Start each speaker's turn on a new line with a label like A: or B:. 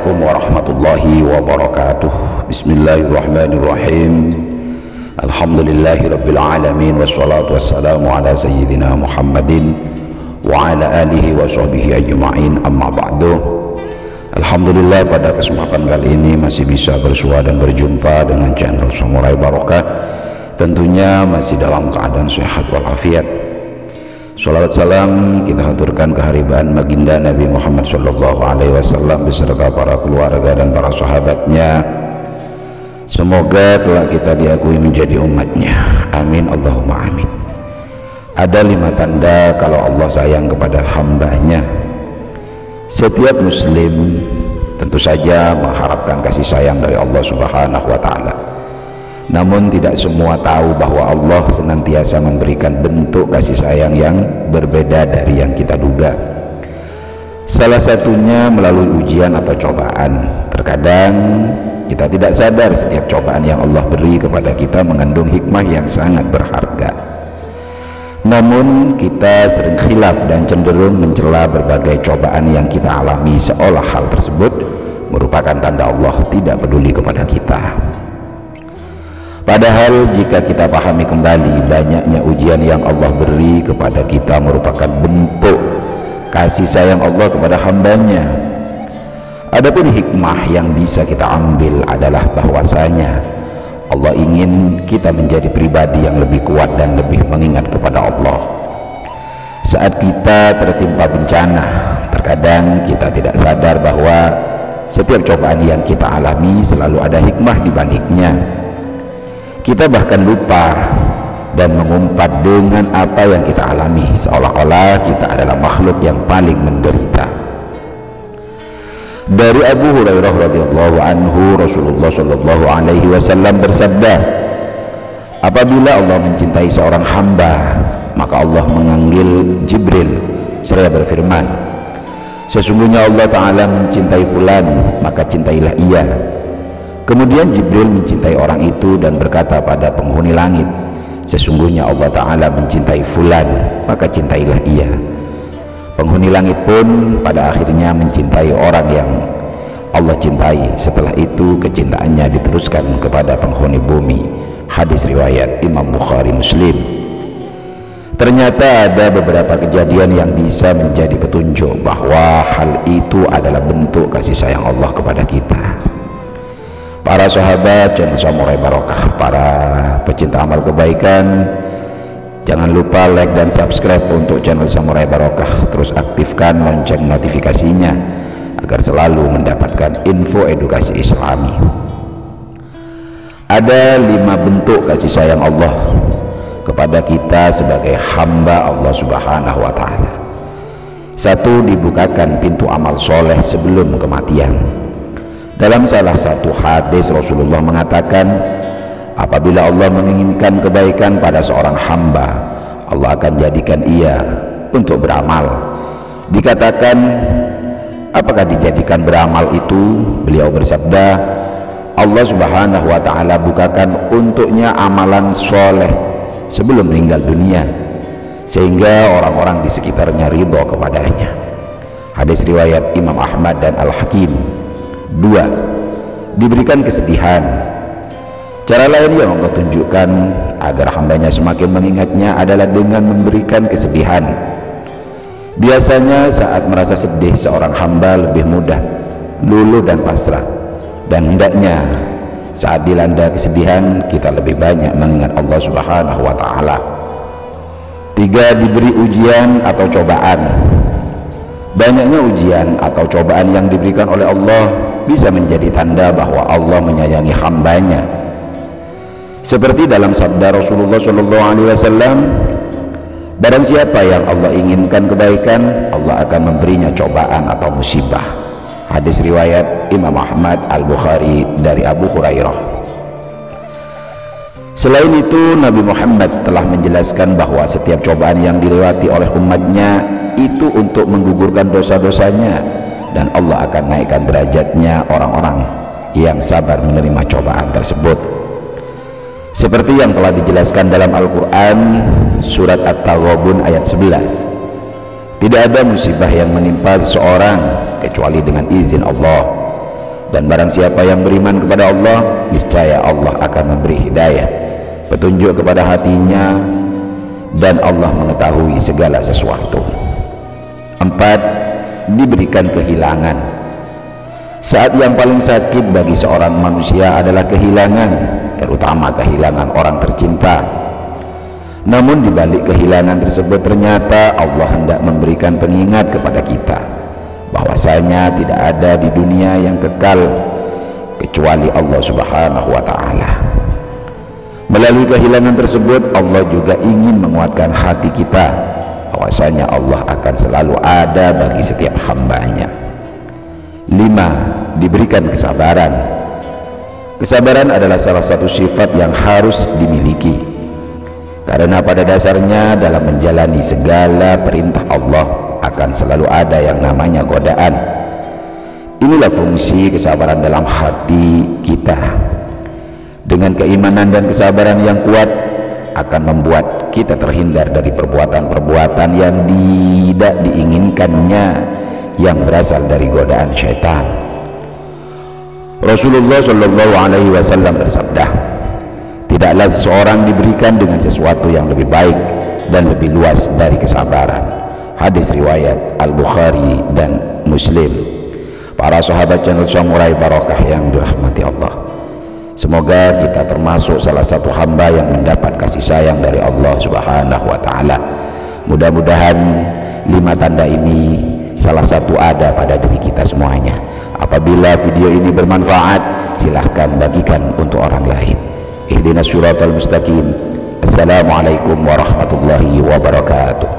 A: Assalamualaikum warahmatullahi wabarakatuh. Bismillahirrahmanirrahim. Alhamdulillahi rabbil alamin Wassalatu wassalamu ala sayyidina Muhammadin Wa ala alihi wa sahbihi ajma'in. Amma ba'du. Alhamdulillah pada kesempatan kali ini masih bisa bersua dan berjumpa dengan channel Samurai Barokah. Tentunya masih dalam keadaan sehat walafiat Salawat salam kita haturkan keharibaan baginda Nabi Muhammad Sallallahu Alaihi Wasallam beserta para keluarga dan para sahabatnya. Semoga telah kita diakui menjadi umatnya. Amin Allahumma amin. Ada lima tanda kalau Allah sayang kepada hambanya. Setiap muslim tentu saja mengharapkan kasih sayang dari Allah Subhanahu wa taala namun tidak semua tahu bahwa Allah senantiasa memberikan bentuk kasih sayang yang berbeda dari yang kita duga. Salah satunya melalui ujian atau cobaan. Terkadang kita tidak sadar setiap cobaan yang Allah beri kepada kita mengandung hikmah yang sangat berharga. Namun kita sering khilaf dan cenderung mencela berbagai cobaan yang kita alami seolah hal tersebut merupakan tanda Allah tidak peduli kepada kita Padahal jika kita pahami kembali banyaknya ujian yang Allah beri kepada kita merupakan bentuk kasih sayang Allah kepada hambanya. Adapun hikmah yang bisa kita ambil adalah bahwasanya Allah ingin kita menjadi pribadi yang lebih kuat dan lebih mengingat kepada Allah. Saat kita tertimpa bencana, terkadang kita tidak sadar bahwa setiap cobaan yang kita alami selalu ada hikmah di baliknya kita bahkan lupa dan mengumpat dengan apa yang kita alami. Seolah-olah kita adalah makhluk yang paling menderita. Dari Abu Hurairah radhiyallahu anhu Rasulullah shallallahu alaihi wasallam bersabda apabila Allah mencintai seorang hamba maka Allah menganggil Jibril. Seraya berfirman sesungguhnya Allah taala mencintai fulan maka cintailah ia Kemudian Jibril mencintai orang itu dan berkata pada penghuni langit, Sesungguhnya Allah Ta'ala mencintai fulan, maka cintailah ia. Penghuni langit pun pada akhirnya mencintai orang yang Allah cintai. Setelah itu kecintaannya diteruskan kepada penghuni bumi. Hadis riwayat Imam Bukhari Muslim. Ternyata ada beberapa kejadian yang bisa menjadi petunjuk bahwa hal itu adalah bentuk kasih sayang Allah kepada kita para sahabat channel Samurai Barokah. Para pecinta amal kebaikan jangan lupa like dan subscribe untuk channel Samurai Barokah. Terus aktifkan lonceng notifikasinya agar selalu mendapatkan info edukasi islami. Ada lima bentuk kasih sayang Allah kepada kita sebagai hamba Allah subhanahu wa ta'ala. Satu dibukakan pintu amal soleh sebelum kematian dalam salah satu hadis Rasulullah mengatakan, apabila Allah menginginkan kebaikan pada seorang hamba, Allah akan jadikan ia untuk beramal. Dikatakan, apakah dijadikan beramal itu? Beliau bersabda, Allah Subhanahu wa taala bukakan untuknya amalan soleh sebelum meninggal dunia sehingga orang-orang di sekitarnya ridho kepadanya. Hadis riwayat Imam Ahmad dan Al-Hakim dua diberikan kesedihan. Cara lain yang Allah tunjukkan agar hambanya semakin mengingatnya adalah dengan memberikan kesedihan. Biasanya saat merasa sedih seorang hamba lebih mudah luluh dan pasrah. Dan hendaknya saat dilanda kesedihan kita lebih banyak mengingat Allah subhanahu wa ta'ala. Tiga diberi ujian atau cobaan. Banyaknya ujian atau cobaan yang diberikan oleh Allah bisa menjadi tanda bahwa Allah menyayangi hambanya. Seperti dalam sabda Rasulullah Shallallahu Alaihi Wasallam barang siapa yang Allah inginkan kebaikan Allah akan memberinya cobaan atau musibah. Hadis riwayat Imam Ahmad Al-Bukhari dari Abu Hurairah. Selain itu Nabi Muhammad telah menjelaskan bahwa setiap cobaan yang dilewati oleh umatnya itu untuk menggugurkan dosa-dosanya dan Allah akan naikkan derajatnya orang-orang yang sabar menerima cobaan tersebut. Seperti yang telah dijelaskan dalam Al-Quran surat At-Taghabun ayat 11 tidak ada musibah yang menimpa seseorang kecuali dengan izin Allah. Dan barang siapa yang beriman kepada Allah niscaya Allah akan memberi hidayah petunjuk kepada hatinya dan Allah mengetahui segala sesuatu. Empat diberikan kehilangan. Saat yang paling sakit bagi seorang manusia adalah kehilangan terutama kehilangan orang tercinta. Namun di balik kehilangan tersebut ternyata Allah hendak memberikan pengingat kepada kita bahwasanya tidak ada di dunia yang kekal kecuali Allah Subhanahu wa taala. Melalui kehilangan tersebut Allah juga ingin menguatkan hati kita bahwasanya Allah akan selalu ada bagi setiap hambanya. Lima, diberikan kesabaran. Kesabaran adalah salah satu sifat yang harus dimiliki. Karena pada dasarnya dalam menjalani segala perintah Allah akan selalu ada yang namanya godaan inilah fungsi kesabaran dalam hati kita dengan keimanan dan kesabaran yang kuat akan membuat kita terhindar dari perbuatan-perbuatan yang tidak diinginkannya yang berasal dari godaan syaitan. Rasulullah Shallallahu Alaihi Wasallam bersabda tidaklah seseorang diberikan dengan sesuatu yang lebih baik dan lebih luas dari kesabaran. Hadis riwayat Al-Bukhari dan Muslim. Para sahabat channel Samurai Barokah yang dirahmati Allah semoga kita termasuk salah satu hamba yang mendapat kasih sayang dari Allah subhanahu wa ta'ala. Mudah-mudahan lima tanda ini salah satu ada pada diri kita semuanya. Apabila video ini bermanfaat silahkan bagikan untuk orang lain. Ihdinas syuratul mustaqim. Assalamualaikum warahmatullahi wabarakatuh